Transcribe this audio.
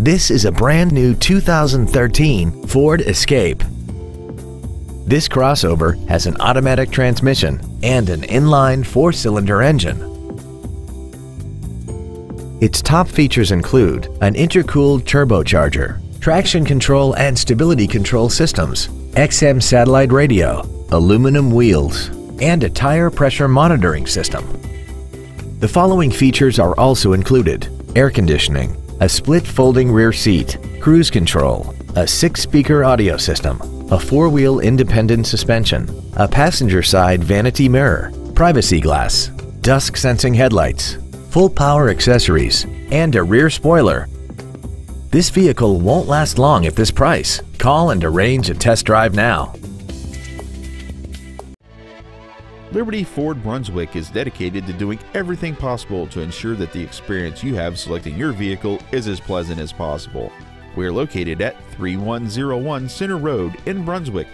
This is a brand new 2013 Ford Escape. This crossover has an automatic transmission and an inline four-cylinder engine. Its top features include an intercooled turbocharger, traction control and stability control systems, XM satellite radio, aluminum wheels, and a tire pressure monitoring system. The following features are also included. Air conditioning, a split folding rear seat, cruise control, a six-speaker audio system, a four-wheel independent suspension, a passenger side vanity mirror, privacy glass, dusk sensing headlights, full power accessories, and a rear spoiler. This vehicle won't last long at this price. Call and arrange a test drive now. Liberty Ford Brunswick is dedicated to doing everything possible to ensure that the experience you have selecting your vehicle is as pleasant as possible. We are located at 3101 Center Road in Brunswick.